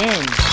in.